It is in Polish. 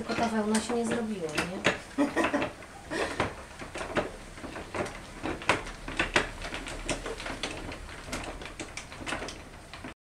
tylko ta wełna się nie zrobiła, nie?